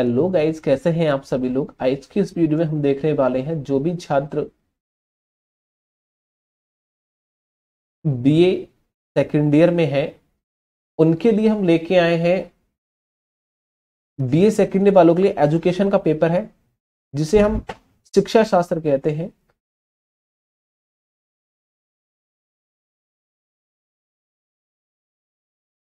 Hello guys कैसे हैं आप सभी लोग? आज की इस वीडियो में हम देखने वाले हैं जो भी छात्र बीए सेकेंड ईयर में है, उनके लिए हम लेके आए हैं बीए सेकेंड ईयर वालों के लिए एजुकेशन का पेपर है, जिसे हम शिक्षा शास्त्र कहते हैं।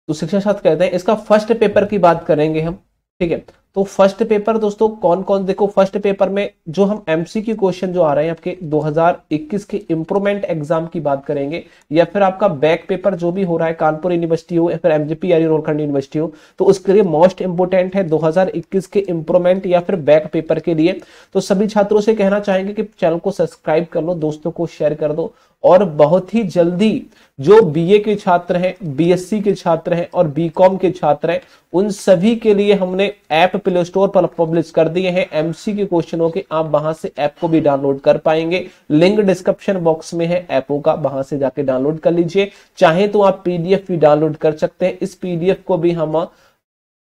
तो शिक्षा शास्त्र कहते हैं, इसका फ़र्स्ट पेपर की बात करेंगे हम। ठीक है? तो फ़र्स्ट पेपर दोस्तों कौन कौन देखो फ़र्स्ट पेपर में जो हम एमसीक्यू क्वेश्चन जो आ रहे हैं, आपके 2021 के इंप्रूवमेंट एग्ज़ाम की बात करेंगे, या फिर आपका बैक पेपर जो भी हो रहा है, कानपुर यूनिवर्सिटी हो, या फिर एमजीपी यानी रोलखंड यूनिवर्सिटी हो तो उसके लिए मोस्ट इंपोर्टेंट है 2021 के इंप्रूवमेंट या फिर बैक पेपर के लिए। तो सभी छात्रों से कहना चाहेंगे कि चैनल को सब्सक्राइब कर लो, दोस्तों को शेयर कर दो। और बहुत ही जल्दी जो बीए के छात्र हैं बीएससी के छात्र हैं और बीकॉम के छात्र हैं, उन सभी के लिए हमने ऐप प्ले स्टोर पर पब्लिश कर दिए हैं। एमसी के क्वेश्चनों के आप वहाँ से ऐप को भी डाउनलोड कर पाएँगे। लिंक डिस्क्रिप्शन बॉक्स में है ऐपों का, वहाँ से जाके डाउनलोड कर लीजिए। चाहे तो आप पीडीएफ भी डाउनलोड कर सकते हैं। इस पीडीएफ को भी हम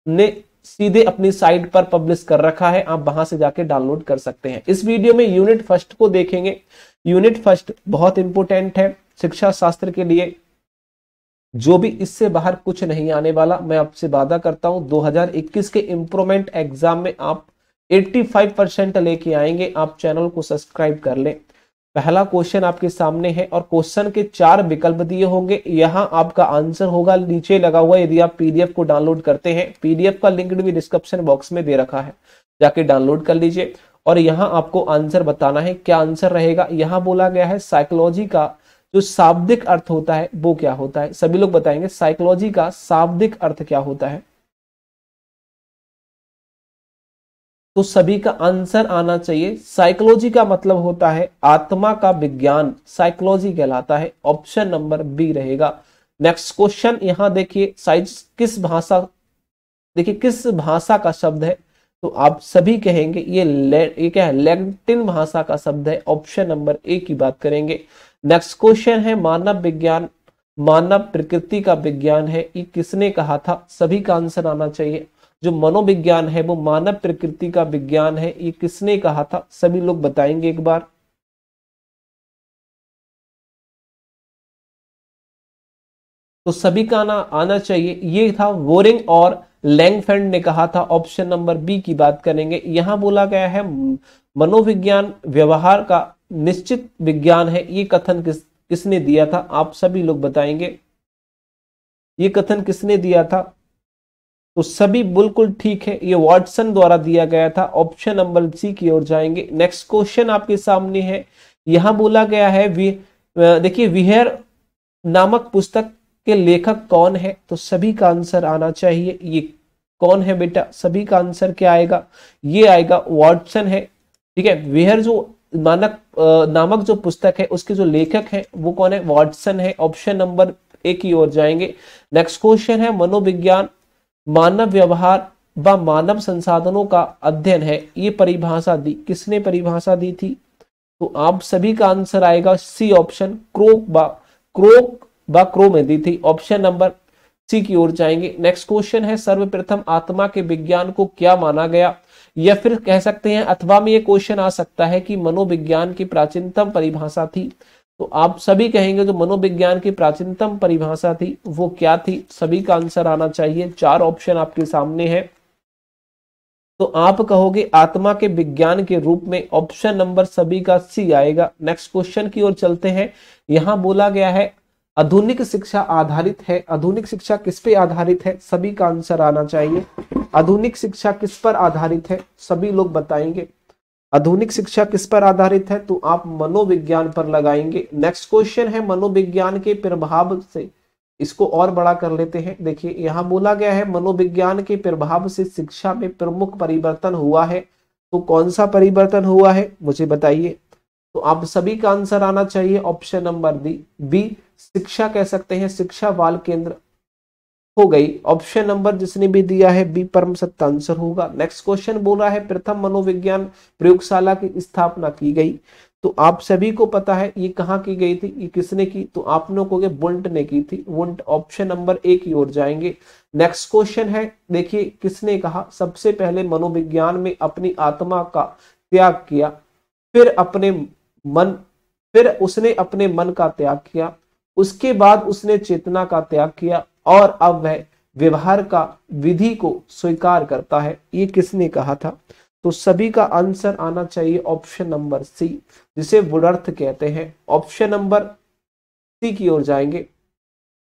ने सीधे अपनी साइट पर पब्लिश कर रखा है। आप वहाँ से जाके डाउनलोड कर सकते हैं। इस वीडियो में यूनिट फ़र्स्ट को देखेंगे। यूनिट फ़र्स्ट बहुत इंपोर्टेंट है शिक्षा शास्त्र के लिए। जो भी इससे बाहर कुछ नहीं आने वाला, मैं आपसे वादा करता हूँ 2021 के इंप्रूवमेंट एग्ज़ाम में आप 85 परसेंट लेके आएँगे। आप चैनल को सब्सक्राइब कर लें। पहला क्वेश्चन आपके सामने है और क्वेश्चन के चार विकल्प दिए होंगे। यहाँ आपका आंसर होगा, नीचे लगा हुआ यदि आप पीडीएफ को डाउनलोड करते हैं। पीडीएफ का लिंक भी डिस्क्रिप्शन बॉक्स में दे रखा है। जाके डाउनलोड कर लीजिए। और यहाँ आपको आंसर बताना है, क्या आंसर रहेगा? यहाँ बोला गया है साइकोलॉजी का जो शाब्दिक अर्थ होता है, वो क्या होता है? सभी लोग बताएँगे साइकोलॉजी का शाब्दिक अर्थ क्या होता है? तो सभी का आंसर आना चाहिए। साइकोलॉजी का मतलब होता है आत्मा का विज्ञान। साइकोलॉजी कहलाता है। ऑप्शन नंबर बी रहेगा। नेक्स्ट क्वेश्चन यहाँ देखिए साइज़ किस भाषा, देखिए किस भाषा का शब्द है? तो आप सभी कहेंगे, ये ये क्या है? लैटिन भाषा का शब्द है, ऑप्शन नंबर ए की बात करेंगे। नेक्स्ट क्वेश्चन है, मानव विज्ञान, मानव प्रकृति का विज्ञान है, ये किसने कहा था? सभी का आंसर आना चाहिए। जो मनोविज्ञान है, वो मानव प्रकृति का विज्ञान है, ये किसने कहा था? सभी लोग बताएँगे एक बार। तो सभी का आना आना चाहिए। ये था वोरिंग और लैंगफेंड ने कहा था, ऑप्शन नंबर बी की बात करेंगे। यहाँ बोला गया है, मनोविज्ञान व्यवहार का निश्चित विज्ञान है। ये कथन किस, किसने दिया था? आप सभी लोग बताएँगे। ये कथन किसने दिया था? तो सभी बिल्कुल ठीक है, ये वाटसन द्वारा दिया गया था। ऑप्शन नंबर सी की ओर जाएँगे। नेक्स्ट क्वेश्चन आपके सामने है। यहाँ बोला गया है देखिए, विहेर नामक पुस्तक के लेखक कौन है? तो सभी का आंसर आना चाहिए। ये कौन है बेटा? सभी का आंसर क्या आएगा? ये आएगा वॉटसन है। ठीक है? वेहर जो मानक नामक जो पुस्तक है, उसके जो लेखक है, वो कौन है? वॉटसन है। ऑप्शन नंबर ए की ओर जाएँगे। नेक्स्ट क्वेश्चन है, मनोविज्ञान, मानव व्यवहार व मानव संसाधनों का अध्ययन है। ये परिभाषा दी। किसने परिभाषा दी थी? तो आप सभी का आंसर आएगा सी ऑप्शन क्रोक बा क्रोक व क्रो में दी थी। ऑप्शन नंबर सी की ओर जाएँगे। नेक्स्ट क्वेश्चन है, सर्वप्रथम आत्मा के विज्ञान को क्या माना गया? या फिर कह सकते हैं, अथवा में ये क्वेश्चन आ सकता है कि मनोविज्ञान की प्राचीनतम परिभाषा थी। तो आप सभी कहेंगे जो मनोविज्ञान की प्राचीनतम परिभाषा थी, वो क्या थी? सभी का आंसर आना चाहिए। चार ऑप्शन आपके सामने है। तो आप कहोगे, आत्मा के विज्ञान के रूप में ऑप्शन नंबर सभी का सी आएगा। नेक्स्ट क्वेश्चन की ओर चलते हैं। यहाँ बोला गया है आधुनिक शिक्षा आधारित है। आधुनिक शिक्षा किस पे आधारित है? सभी का आंसर आना चाहिए। आधुनिक शिक्षा किस पर आधारित है? सभी लोग बताएँगे। आधुनिक शिक्षा किस पर आधारित है? तो आप मनोविज्ञान पर लगाएँगे। नेक्स्ट क्वेश्चन है मनोविज्ञान के प्रभाव से। इसको और बड़ा कर लेते हैं। देखिए, यहाँ बोला गया है, मनोविज्ञान के प्रभाव से शिक्षा में प्रमुख परिवर्तन हुआ है। तो कौन सा परिवर्तन हुआ है? मुझे बताइए। तो आप सभी का आंसर आना चाहिए ऑप्शन नंबर डी बी, शिक्षा कह सकते हैं, शिक्षा बाल केंद्र हो गई। ऑप्शन नंबर जिसने भी दिया है, बी, परम सत्य आंसर होगा। नेक्स्ट क्वेश्चन बोला है, प्रथम मनोविज्ञान प्रयोगशाला की स्थापना की गई। तो आप सभी को पता है, ये कहाँ की गई थी, ये किसने की? तो आप लोगों को बुंट ने की थी। वुंट ऑप्शन नंबर ए की ओर जाएँगे। नेक्स्ट क्वेश्चन है, देखिए किसने कहा, सबसे पहले मनोविज्ञान में अपनी आत्मा का त्याग किया, फिर अपने मन, फिर उसने अपने मन का त्याग किया। उसके बाद उसने चेतना का त्याग किया और अब वह व्यवहार का विधि को स्वीकार करता है। ये किसने कहा था? तो सभी का आंसर आना चाहिए ऑप्शन नंबर सी, जिसे वुडर्थ कहते हैं। ऑप्शन नंबर सी की ओर जाएँगे।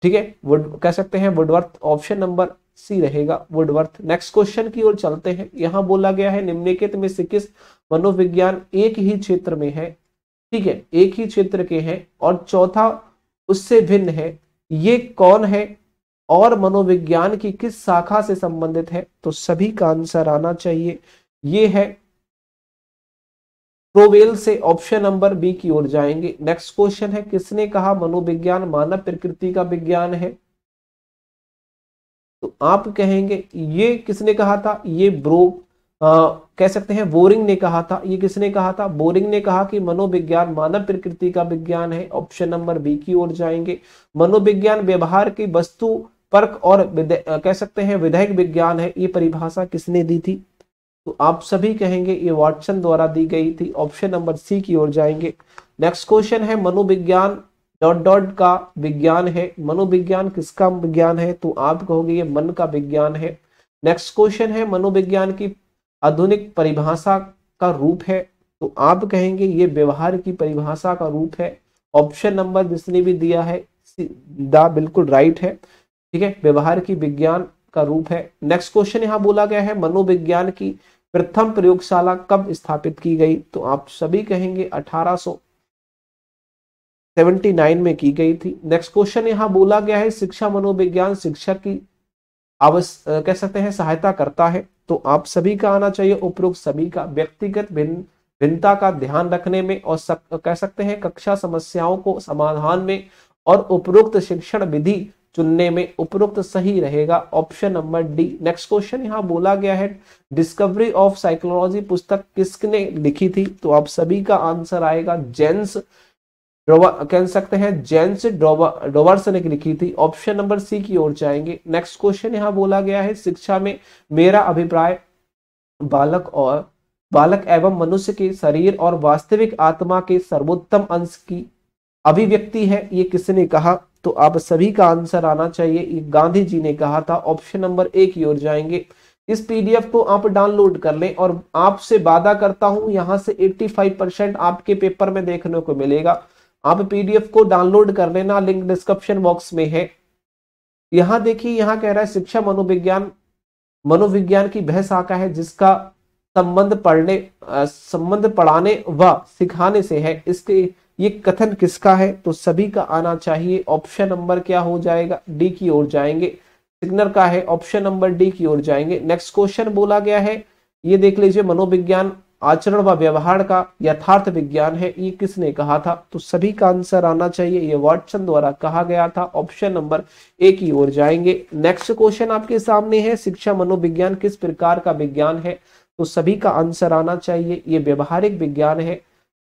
ठीक है? वुड, कह सकते हैं वुडवर्थ। ऑप्शन नंबर सी रहेगा वुडवर्थ। नेक्स्ट क्वेश्चन की ओर चलते हैं। यहाँ बोला गया है, निम्नलिखित में से किस मनोविज्ञान एक ही क्षेत्र में है? ठीक है, एक ही क्षेत्र के हैं और चौथा उससे भिन्न है। ये कौन है और मनोविज्ञान की किस शाखा से संबंधित है? तो सभी का आंसर आना चाहिए। ये है प्रोवेल से ऑप्शन नंबर बी की ओर जाएँगे। नेक्स्ट क्वेश्चन है, किसने कहा मनोविज्ञान मानव प्रकृति का विज्ञान है? तो आप कहेंगे, ये किसने कहा था? ये ब्रो कह सकते हैं, बोरिंग ने कहा था। ये किसने कहा था? बोरिंग ने कहा कि मनोविज्ञान मानव प्रकृति का विज्ञान है। ऑप्शन नंबर बी की ओर जाएँगे। मनोविज्ञान व्यवहार की वस्तु पर्क और कह सकते हैं, विधायक विज्ञान है। ये परिभाषा किसने दी थी? तो आप सभी कहेंगे, ये वाटसन द्वारा दी गई थी। ऑप्शन नंबर सी की ओर जाएँगे। नेक्स्ट क्वेश्चन है, मनोविज्ञान डॉट डॉट का विज्ञान है। मनोविज्ञान किसका विज्ञान है? तो आप कहोगे, ये मन का विज्ञान है। नेक्स्ट क्वेश्चन है, मनोविज्ञान की आधुनिक परिभाषा का रूप है तो आप कहेंगे ये व्यवहार की परिभाषा का रूप है। ऑप्शन नंबर जिसने भी दिया है दा बिल्कुल राइट है, ठीक है? व्यवहार की विज्ञान का रूप है। नेक्स्ट क्वेश्चन यहाँ बोला गया है, मनोविज्ञान की प्रथम प्रयोगशाला कब स्थापित की गई? तो आप सभी कहेंगे 1879 में की गई थी। नेक्स्ट क्वेश्चन यहाँ बोला गया है, शिक्षा, मनोविज्ञान शिक्षा की आवश्यक कह सकते हैं, सहायता करता है। तो आप सभी का आना चाहिए उपरोक्त सभी का व्यक्तिगत भिन्न भिन्नता का ध्यान रखने में और सक, कह सकते हैं कक्षा समस्याओं को समाधान में और उपरोक्त शिक्षण विधि चुनने में उपरोक्त सही रहेगा। Option number D next question यहाँ बोला गया है डिस्कवरी ऑफ़ साइकोलॉजी पुस्तक किसने लिखी थी? तो आप सभी का आंसर आएगा जेंस कह सकते हैं जेंस डोवर्स ने लिखी थी। ऑप्शन नंबर सी की ओर जाएँगे। नेक्स्ट क्वेश्चन यहाँ बोला गया है, शिक्षा में मेरा अभिप्राय, बालक और, बालक एवं मनुष्य के शरीर और वास्तविक आत्मा के सर्वोत्तम अंश की अभिव्यक्ति है, ये किसने कहा? तो आप सभी का आंसर आना चाहिए गांधी जी ने कहा था। ऑप्शन नंबर ए की ओर जाएँगे। इस पीडीएफ को आप डाउनलोड कर लें और आपसे वादा करता हूँ, यहाँ से 85 परसेंट आपके पेपर में देखने को मिलेगा। आप पीडीएफ को डाउनलोड कर लेना लिंक डिस्क्रिप्शन बॉक्स में है। यहाँ देखिए, यहाँ कह रहा है, शिक्षा मनोविज्ञान मनोविज्ञान की वह शाखा है, जिसका संबंध पढ़ने संबंध पढ़ाने व सिखाने से है। इसके, ये कथन किसका है? तो सभी का आना चाहिए। ऑप्शन नंबर क्या हो जाएगा? डी की ओर जाएँगे। सिग्नर का है ऑप्शन नंबर डी की ओर जाएँगे। नेक्स्ट क्वेश्चन बोला गया है। ये देख लीजिए, मनोविज्ञान आचरण व व्यवहार का यथार्थ विज्ञान है, ये किसने कहा था? तो सभी का आंसर आना चाहिए। ये वाटसन द्वारा कहा गया था। ऑप्शन नंबर ए की ओर जाएँगे। नेक्स्ट क्वेश्चन आपके सामने है। शिक्षा मनोविज्ञान किस प्रकार का विज्ञान है? तो सभी का आंसर आना चाहिए। ये व्यवहारिक विज्ञान है।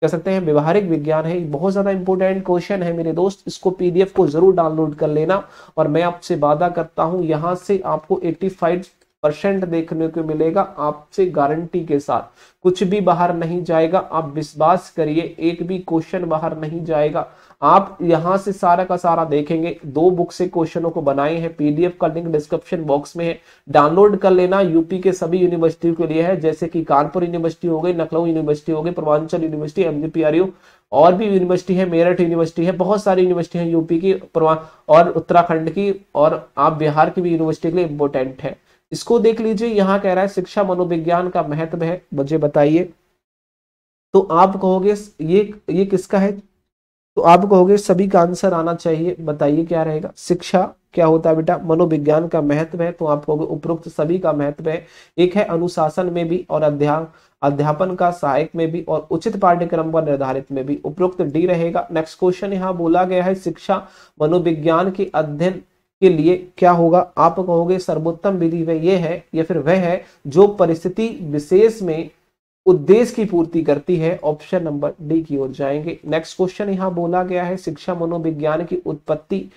कह सकते हैं व्यवहारिक विज्ञान है। बहुत ज़्यादा इंपॉर्टेंट क्वेश्चन है मेरे दोस्त। इसको पीडीएफ को ज़रूर डाउनलोड कर लेना। और मैं आपसे वादा करता हूँ, यहाँ से आपको 85 परसेंट देखने को मिलेगा आपसे गारंटी के साथ। कुछ भी बाहर नहीं जाएगा, आप विश्वास करिए, एक भी क्वेश्चन बाहर नहीं जाएगा। आप यहाँ से सारा का सारा देखेंगे। दो बुक से क्वेश्चनों को बनाए हैं, पीडीएफ का लिंक डिस्क्रिप्शन बॉक्स में है। डाउनलोड कर लेना, यूपी के सभी यूनिवर्सिटी के लिए है, जैसे कि कानपुर यूनिवर्सिटी हो गई लखनऊ यूनिवर्सिटी हो गई, पूर्वांचल यूनिवर्सिटी, एमजीपीआरयू, और भी यूनिवर्सिटी है, मेरठ यूनिवर्सिटी है, बहुत सारी यूनिवर्सिटी है, यूपी की और उत्तराखंड की, और आप बिहार की भी यूनिवर्सिटी के लिए इंपोर्टेंट है। इसको देख लीजिए, यहाँ कह रहा है शिक्षा मनोविज्ञान का महत्व है, मुझे बताइए। तो आप कहोगे, ये ये किसका है? तो आप कहोगे, सभी का आंसर आना चाहिए, बताइए क्या रहेगा। शिक्षा क्या होता है बेटा? मनोविज्ञान का महत्व है तो आप कहोगे, उपरोक्त सभी का महत्व है। एक है अनुशासन में भी और अध्यापन अध्यापन का सहायक में भी और उचित पाठ्यक्रम पर निर्धारित में भी। उपरोक्त डी रहेगा। नेक्स्ट क्वेश्चन यहाँ बोला गया है, शिक्षा मनोविज्ञान के अध्ययन के लिए क्या होगा? आप कहोगे, सर्वोत्तम विधि वह ये है, या फिर वह है जो परिस्थिति विशेष में उद्देश्य की पूर्ति करती है। ऑप्शन नंबर डी की ओर जाएँगे। नेक्स्ट क्वेश्चन यहाँ बोला गया है, शिक्षा मनोविज्ञान की उत्पत्ति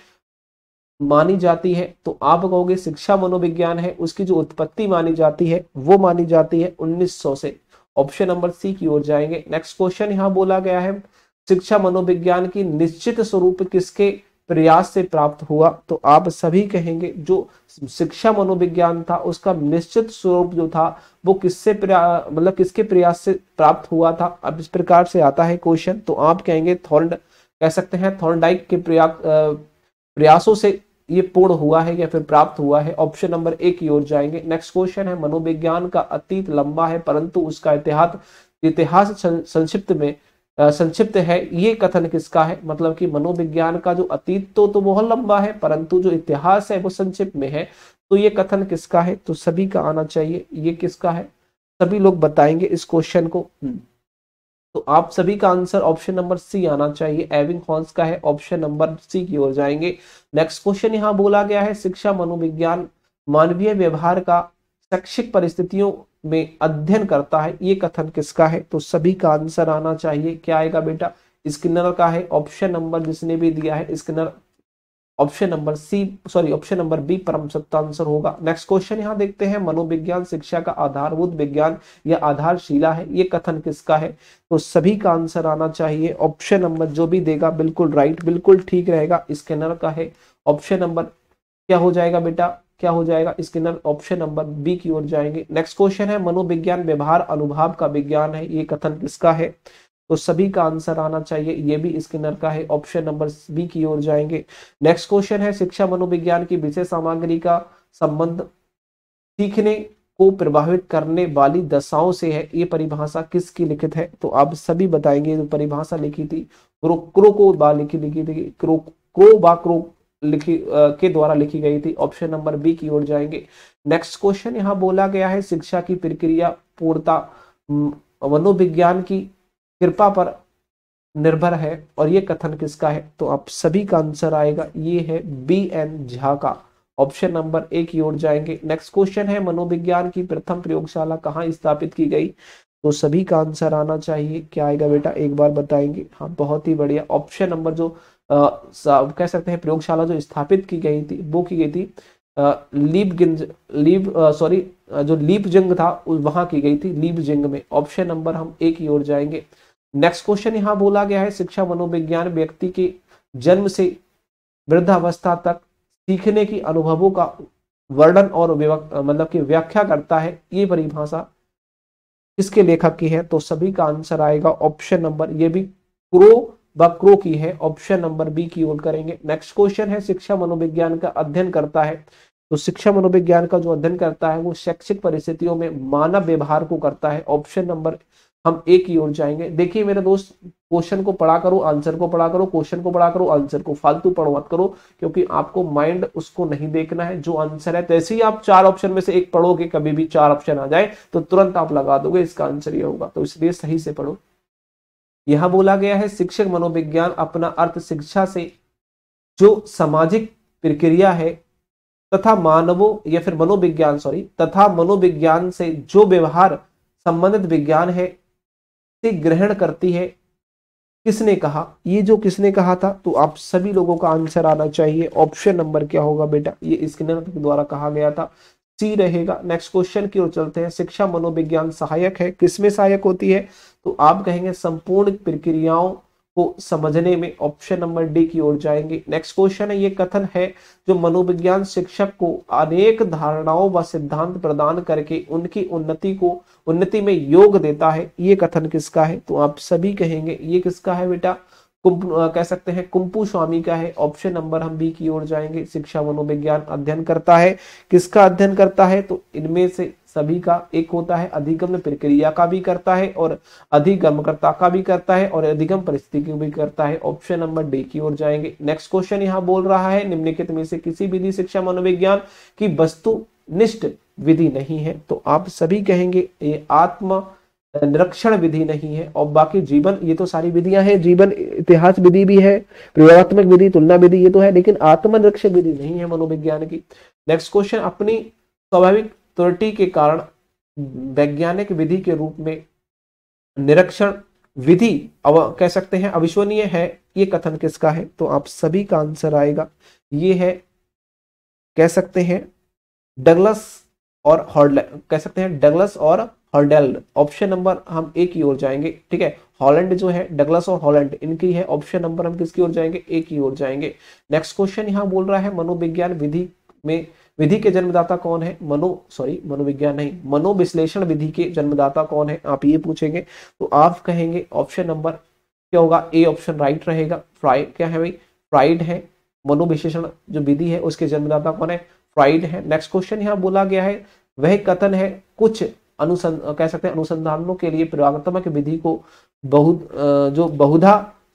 मानी जाती है। तो आप कहोगे, शिक्षा मनोविज्ञान है, उसकी जो उत्पत्ति मानी जाती है, वो मानी जाती है 1900 से ऑप्शन नंबर सी की ओर जाएँगे। नेक्स्ट क्वेश्चन यहाँ बोला गया है, शिक्षा मनोविज्ञान की निश्चित स्वरूप किसके प्रयास से प्राप्त हुआ तो आप सभी कहेंगे, जो शिक्षा मनोविज्ञान था, उसका निश्चित स्वरूप जो था, वो किससे मतलब किसके प्रयास से प्राप्त हुआ था? अब इस प्रकार से आता है क्वेश्चन तो आप कहेंगे थॉर्ड कह सकते हैं थॉर्नडाइक के प्रयास प्रयासों से ये पूर्ण हुआ है या फिर प्राप्त हुआ है? ऑप्शन नंबर एक की ओर जाएँगे। नेक्स्ट क्वेश्चन है, मनोविज्ञान का अतीत लंबा है, परंतु उसका इतिहास इतिहास संक्षिप्त में संक्षिप्त है, ये कथन किसका है? मतलब कि मनोविज्ञान का जो अतीत तो तो बहुत लंबा है, परंतु जो इतिहास है, वो संक्षिप्त में है। तो ये कथन किसका है? तो सभी का आना चाहिए। ये किसका है? सभी लोग बताएँगे इस क्वेश्चन को। हम्म। तो आप सभी का आंसर ऑप्शन नंबर सी आना चाहिए। एविंग हॉन्स का है ऑप्शन नंबर सी की ओर जाएँगे। नेक्स्ट क्वेश्चन यहाँ बोला गया है, शिक्षा, मनोविज्ञान, मानवीय व्यवहार का शैक्षिक परिस्थितियों में अध्ययन करता है, ये कथन किसका है? तो सभी का आंसर आना चाहिए। क्या आएगा बेटा? स्किनर का है, ऑप्शन नंबर जिसने भी दिया है, Skinner, option number C, sorry, option number B, परम सत्ता आंसर होगा। नेक्स्ट क्वेश्चन यहाँ देखते हैं। मनोविज्ञान, शिक्षा का आधारभूत विज्ञान या आधारशिला है, ये कथन किसका है? तो सभी का आंसर आना चाहिए। ऑप्शन नंबर जो भी देगा, बिल्कुल राइट बिल्कुल ठीक रहेगा। स्कैनर का है, ऑप्शन नंबर क्या हो जाएगा बेटा? क्या हो जाएगा? स्किनर ऑप्शन नंबर बी की ओर जाएँगे। नेक्स्ट क्वेश्चन है, मनोविज्ञान व्यवहार अनुभाव का विज्ञान है, ये कथन किसका है? तो सभी का आंसर आना चाहिए, ये भी स्किनर का है ऑप्शन नंबर बी की ओर जाएँगे। नेक्स्ट क्वेश्चन है, शिक्षा मनोविज्ञान की विषय सामग्री का संबंध सीखने को प्रभावित करने वाली दशाओं से है। ये परिभाषा किसकी लिखित है? तो आप सभी बताएँगे, जो परिभाषा लिखी थी, क्रो क्रो को बा लिखी लिखी थी, क्रो क्रो बा क्रो लिखी के द्वारा लिखी गई थी। ऑप्शन नंबर बी की ओर जाएँगे। नेक्स्ट क्वेश्चन यहाँ बोला गया है, शिक्षा की प्रक्रिया पूर्णता मनोविज्ञान की कृपा पर निर्भर है और ये कथन किसका है? तो आप सभी का आंसर आएगा, ये है बी एन झा का। ऑप्शन नंबर ए की ओर जाएँगे। नेक्स्ट क्वेश्चन है, मनोविज्ञान की प्रथम प्रयोगशाला कहाँ स्थापित की गई? तो सभी का आंसर आना चाहिए। क्या आएगा बेटा? एक बार बताएँगे। हाँ बहुत ही बढ़िया। ऑप्शन नंबर जो कह सकते हैं प्रयोगशाला जो स्थापित की गई थी, वो की गई थी लीप गिंज, लीप सॉरी जो लीप जंग था वहाँ की गई थी, लीप जंग में। ऑप्शन नंबर हम ए की ओर जाएँगे। नेक्स्ट क्वेश्चन यहाँ बोला गया है, शिक्षा, मनोविज्ञान, व्यक्ति के जन्म से वृद्धावस्था तक सीखने की अनुभवों का वर्णन और मतलब की व्याख्या करता है, ये परिभाषा किसके लेखक की है? तो सभी का आंसर आएगा ऑप्शन नंबर ये भी क्रो बक्रो की है ऑप्शन नंबर बी की ओर करेंगे। नेक्स्ट क्वेश्चन है, शिक्षा मनोविज्ञान का अध्ययन करता है। तो शिक्षा मनोविज्ञान का जो अध्ययन करता है, वो शैक्षिक परिस्थितियों में मानव व्यवहार को करता है। ऑप्शन नंबर हम ए की ओर जाएँगे। देखिए मेरे दोस्त क्वेश्चन को पढ़ा करो आंसर को पढ़ा करो क्वेश्चन को पढ़ा करो आंसर को फालतू पढ़ो मत करो, क्योंकि आपको माइंड उसको नहीं देखना है, जो आंसर है। जैसे ही आप चार ऑप्शन में से एक पढ़ोगे, कभी भी चार ऑप्शन आ जाए तो तुरंत आप लगा दोगे, इसका आंसर ये होगा। तो इसलिए सही से पढ़ो। यह बोला गया है, शिक्षक मनोविज्ञान अपना अर्थ शिक्षा से जो सामाजिक प्रक्रिया है तथा मानवों या फिर मनोविज्ञान सॉरी तथा मनोविज्ञान से जो व्यवहार संबंधित विज्ञान है से ग्रहण करती है। किसने कहा? ये जो किसने कहा था तो आप सभी लोगों का आंसर आना चाहिए। ऑप्शन नंबर क्या होगा बेटा? ये इसके द्वारा कहा गया था। सी रहेगा। नेक्स्ट क्वेश्चन की ओर चलते हैं। शिक्षा मनोविज्ञान सहायक है। किसमें सहायक होती है? तो आप कहेंगे संपूर्ण प्रक्रियाओं को समझने में ऑप्शन नंबर डी की ओर जाएँगे। नेक्स्ट क्वेश्चन है, ये कथन है जो मनोविज्ञान शिक्षक को अनेक धारणाओं व सिद्धांत प्रदान करके उनकी उन्नति को, उन्नति में योग देता है। ये कथन किसका है? तो आप सभी कहेंगे, ये किसका है बेटा? कह सकते हैं कुंपू स्वामी का है। ऑप्शन नंबर हम बी की ओर जाएँगे। शिक्षा मनोविज्ञान अध्ययन करता है। किसका अध्ययन करता है? तो इनमें से सभी का एक होता है। अधिगम प्रक्रिया का भी करता है और अधिगमकर्ता का भी करता है और अधिगम परिस्थिति भी करता है। ऑप्शन नंबर डी की ओर जाएँगे। नेक्स्ट क्वेश्चन यहाँ बोल रहा है, निम्नलिखित में से किसी विधि शिक्षा मनोविज्ञान की वस्तु निष्ठ विधि नहीं है। तो आप सभी कहेंगे, ये आत्म निरक्षण विधि नहीं है, और बाकी जीवन, ये तो सारी विधियाँ हैं, जीवन, इतिहास विधि भी है, प्रयोगात्मक विधि, तुलना विधि, ये तो है, लेकिन आत्मनिरक्षक विधि नहीं है मनोविज्ञान की। नेक्स्ट क्वेश्चन अपनी स्वाभाविक त्रुटि के कारण वैज्ञानिक विधि के रूप में निरीक्षण विधि अव कह सकते हैं, अविश्वनीय है, ये कथन किसका है? तो आप सभी का आंसर आएगा, ये है, कह सकते हैं, डगलस और हॉर्ड कह सकते हैं, डगलस और हॉर्डेल्ड ऑप्शन नंबर हम एक की ओर जाएँगे, ठीक है? हॉलैंड जो है डगलस और हॉलैंड इनकी है ऑप्शन नंबर हम किसकी ओर जाएँगे? एक की ओर जाएँगे। नेक्स्ट क्वेश्चन यहाँ बोल रहा है मनोविज्ञान विधि में, विधि के जन्मदाता कौन है? मनो सॉरी मनोविज्ञान नहीं, मनोविश्लेषण विधि के जन्मदाता कौन है? आप ये पूछेंगे तो आप कहेंगे ऑप्शन नंबर क्या होगा? ए ऑप्शन राइट रहेगा। फ्राइड क्या है भाई? फ्राइड है। मनोविश्लेषण जो विधि है, उसके जन्मदाता कौन है? फ्राइड है। नेक्स्ट क्वेश्चन यहाँ बोला गया है, वह कथन है, कुछ अनुसंध कह सकते हैं अनुसंधानों के लिए प्रयोगात्मक विधि को बहुत जो बहुधा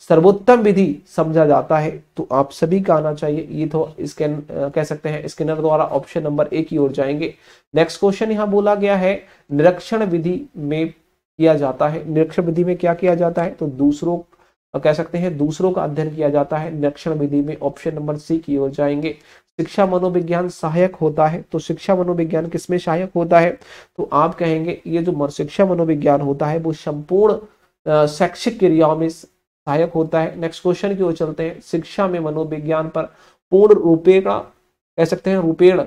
सर्वोत्तम विधि समझा जाता है तो आप सभी का आना चाहिए। ये तो स्कैन कह सकते हैं स्कैनर द्वारा ऑप्शन नंबर ए की ओर जाएँगे। नेक्स्ट क्वेश्चन यहाँ बोला गया है, निरीक्षण विधि में किया जाता है। निरीक्षण विधि में क्या किया जाता है? तो दूसरों कह सकते हैं दूसरों का अध्ययन किया जाता है। निरीक्षण विधि में ऑप्शन नंबर सी की ओर जाएँगे। शिक्षा मनोविज्ञान सहायक होता है। तो शिक्षा मनोविज्ञान किसमें सहायक होता है? तो आप कहेंगे, ये जो शिक्षा मनोविज्ञान होता है, वो संपूर्ण शैक्षिक क्रियाओं में सहायक होता है। नेक्स्ट क्वेश्चन की ओर चलते हैं। शिक्षा में मनोविज्ञान पर पूर्ण रूपेण कह सकते हैं रूपेण।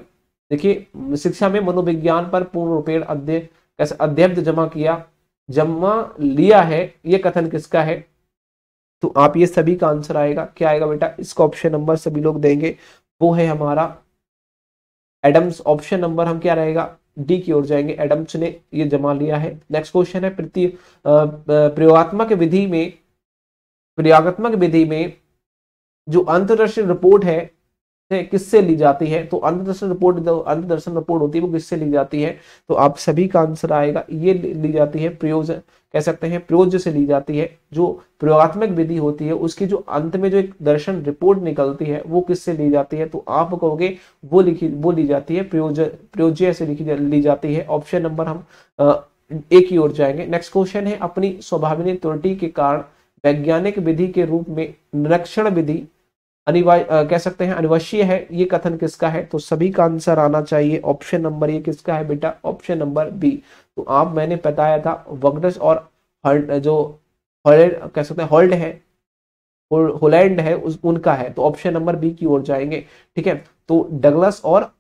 देखिए, शिक्षा में मनोविज्ञान पर पूर्ण रूपेण अध्ययन कैसे अध्यय जमा किया, जमा लिया है, ये कथन किसका है? तो आप ये सभी का आंसर आएगा। क्या आएगा बेटा? इसका ऑप्शन नंबर सभी लोग देंगे। वो है हमारा एडम्स ऑप्शन नंबर हम क्या रहेगा? डी की ओर जाएँगे। एडम्स ने ये जमा लिया है। नेक्स्ट क्वेश्चन है, प्रति प्रयोगत्मक विधि में, प्रयोगत्मक विधि में जो अंतरराष्ट्रीय रिपोर्ट है किससे ली जाती है? तो अंतदर्शन रिपोर्ट जो अंतदर्शन रिपोर्ट होती है, वो किससे ली जाती है? तो आप सभी का आंसर आएगा, ये ली जाती है प्रयोज, कह सकते हैं प्रयोज्य से ली जाती है। जो प्रयोगात्मक विधि होती है, उसकी जो अंत में जो एक दर्शन रिपोर्ट निकलती है, वो किससे ली जाती है? तो आप कहोगे, वो लिखी, वो ली जाती है, प्रयोज, प्रयोज्य से लिखी ली जाती है। ऑप्शन नंबर हम एक ही ओर जाएँगे। नेक्स्ट क्वेश्चन है, अपनी स्वाभाविक त्रुटि के कारण वैज्ञानिक विधि के रूप में निरीक्षण विधि अनिवार्य कह सकते हैं अनिवार्य है, ये कथन किसका है? तो सभी का आंसर आना चाहिए। ऑप्शन नंबर ये किसका है बेटा? Option number B. तो आप, मैंने बताया था वगडस और जो कह सकते हैं हॉल्ड है होलैंड है, उस, उनका है। तो ऑप्शन नंबर बी की ओर जाएँगे। ठीक है? तो डगलस और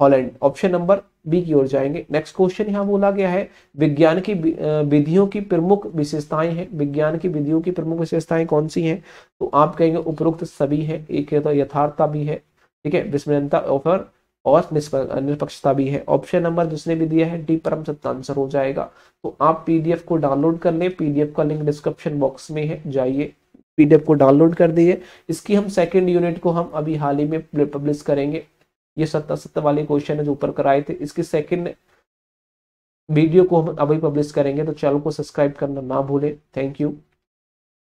हॉलैंड। ऑप्शन नंबर बी की ओर जाएँगे। नेक्स्ट क्वेश्चन यहाँ बोला गया है, विज्ञान की विधियों की प्रमुख विशेषताएँ हैं। विज्ञान की विधियों की प्रमुख विशेषताएँ कौन सी हैं? तो आप कहेंगे उपरोक्त सभी है, एक है तो यथार्थता भी है, ठीक है? विस्मरणता ऑफ़र और निष्पक्षता भी है। ऑप्शन नंबर जिसने भी दिया है, डी परम सत्य आंसर हो जाएगा। तो आप पीडीएफ को डाउनलोड कर लें। पीडीएफ का लिंक डिस्क्रिप्शन बॉक्स में है, जाइए। पीडीएफ को डाउनलोड कर दिए इसकी हम सेकेंड यूनिट को हम अभी हाल ही में पब्लिश करेंगे। ये सत्ता सत्ता वाले क्वेश्चन है जो ऊपर कराए थे। इसके सेकंड वीडियो को हम अभी पब्लिश करेंगे तो चैनल को सब्सक्राइब करना ना भूले। Thank you